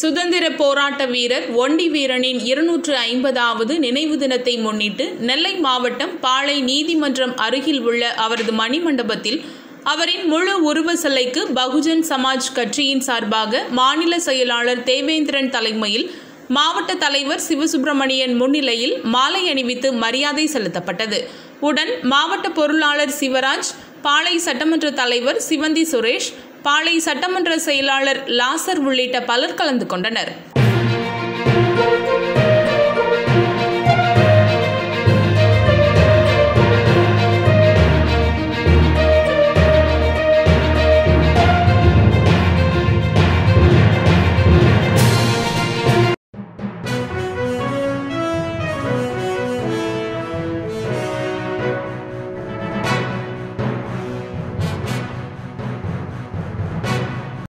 சுதந்திர போராட்ட வீரர் ஒண்டி வீரனின் இருநூற்று ஐம்பதாவது நினைவு தினத்தை முன்னிட்டு நெல்லை மாவட்டம் பாளை நீதிமன்றம் அருகில் உள்ள அவரது மணிமண்டபத்தில் அவரின் முழு உருவ சிலைக்கு பகுஜன் சமாஜ் கட்சியின் சார்பாக மாநில செயலாளர் தேவேந்திரன் தலைமையில் மாவட்ட தலைவர் சிவசுப்பிரமணியன் முன்னிலையில் மாலை அணிவித்து மரியாதை செலுத்தப்பட்டது. உடன் மாவட்ட பொருளாளர் சிவராஜ் பாளை சட்டமன்ற தலைவர் சிவந்தி சுரேஷ் பாளை சட்டமன்ற செயலாளர் லாசர் உள்ளிட்ட பலர் கலந்து கொண்டனர்.